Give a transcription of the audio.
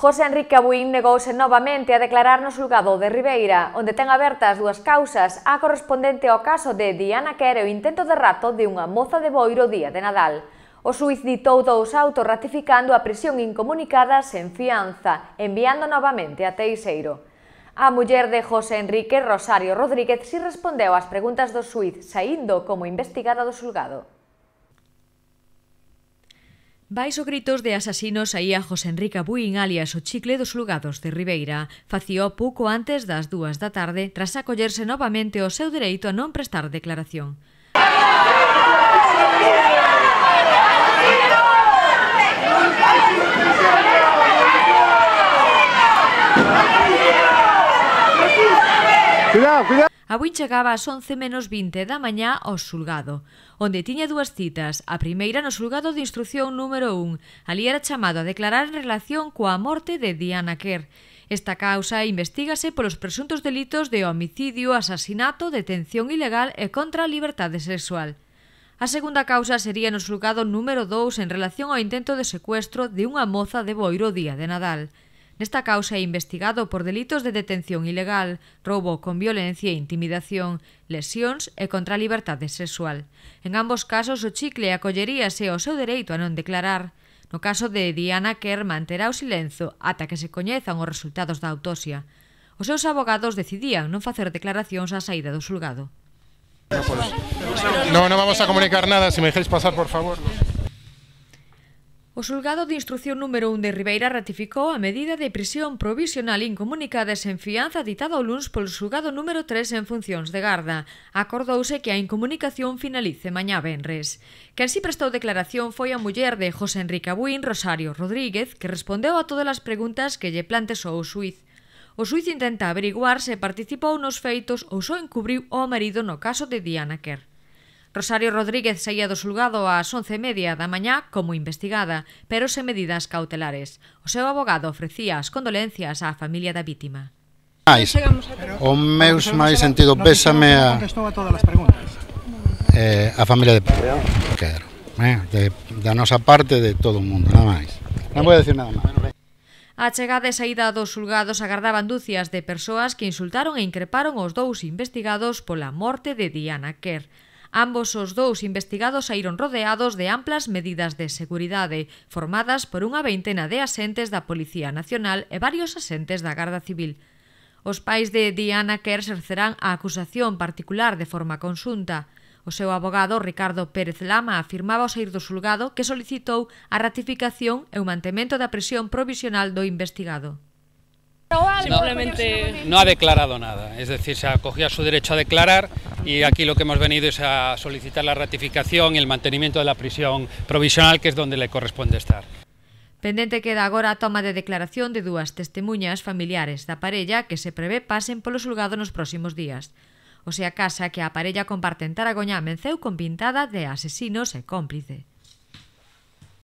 José Enrique Abuín negouse novamente a declarar no xulgado de Ribeira, onde ten abertas dúas causas, a correspondente ao caso de Diana Quere o intento de rato de unha moza de Boiro día de Nadal. O suiz ditou dous autos ratificando a prisión incomunicada sen fianza, enviando novamente a Teixeiro. A muller de José Enrique Rosario Rodríguez si respondeu ás preguntas do suiz, saindo como investigada do xulgado. Baixo gritos de asasinos saía José Enrique Buin alias o chicle dos lugados de Ribeira. Facío pouco antes das dúas da tarde tras acollerse novamente o seu dereito a non prestar declaración. Cuidado, cuidado. A Bui chegaba ás 11 menos 20 da mañá ao xulgado, onde tiña dúas citas, a primeira no xulgado de Instrucción número 1. Ali era chamado a declarar en relación coa morte de Diana Kerr. Esta causa investigase polos presuntos delitos de homicidio, asasinato, detención ilegal e contra a liberdade sexual. A segunda causa sería no xulgado número 2 en relación ao intento de secuestro de unha moza de Boiro día de Nadal. Nesta causa é investigado por delitos de detención ilegal, roubo con violencia e intimidación, lesións e contra a libertade sexual. En ambos casos o chicle acolleríase ao seu dereito a non declarar. No caso de Diana Kerr manterá o silenzo ata que se coñezan os resultados da autopsia. Os seus abogados decidían non facer declaracións á saída do sulgado. No, no, vamos a comunicar nada, si me dejáis pasar, por favor. O xulgado de instrucción número 1 de Ribeira ratificou a medida de prisión provisional incomunicada sen fianza ditada o luns polo xulgado número 3 en funcións de garda. Acordouse que a incomunicación finalice mañá venres. Quen si prestou declaración foi a muller de José Enrique Abuín, Rosario Rodríguez, que respondeu a todas as preguntas que lle plantexou o suiz. O suiz intenta averiguar se participou nos feitos ou só encubriu ao marido no caso de Diana Kerr. Rosario Rodríguez saía do xulgado ás 11:30 da mañá como investigada, pero sen medidas cautelares. O seu abogado ofrecía as condolencias á familia da vítima. Mais, o meus máis sentido pésame a... Eh, a familia de Pedro, eh, de, da nosa parte de todo o mundo, nada máis. Non vou decir nada máis. A chegada e saída dos xulgados agardaban dúcias de persoas que insultaron e increparon os dous investigados pola morte de Diana Kerr. Ambos os dous investigados saíron rodeados de amplas medidas de seguridade, formadas por unha veintena de asentes da Policía Nacional e varios asentes da Garda Civil. Os pais de Diana Kerr exercerán a acusación particular de forma consunta. O seu abogado, Ricardo Pérez Lama, afirmaba ao sair do sulgado que solicitou a ratificación e o mantemento da prisión provisional do investigado. Simplemente no ha declarado nada, es decir, se acogió a su derecho a declarar y aquí lo que hemos venido es a solicitar la ratificación y el mantenimiento de la prisión provisional que es donde le corresponde estar. Pendente queda agora a toma de declaración de dúas testemunhas familiares da parella que se prevé pasen polo xulgado nos próximos días. O sea, casa que a parella comparte en Taragoñá Menceu con pintada de asesinos e cómplice.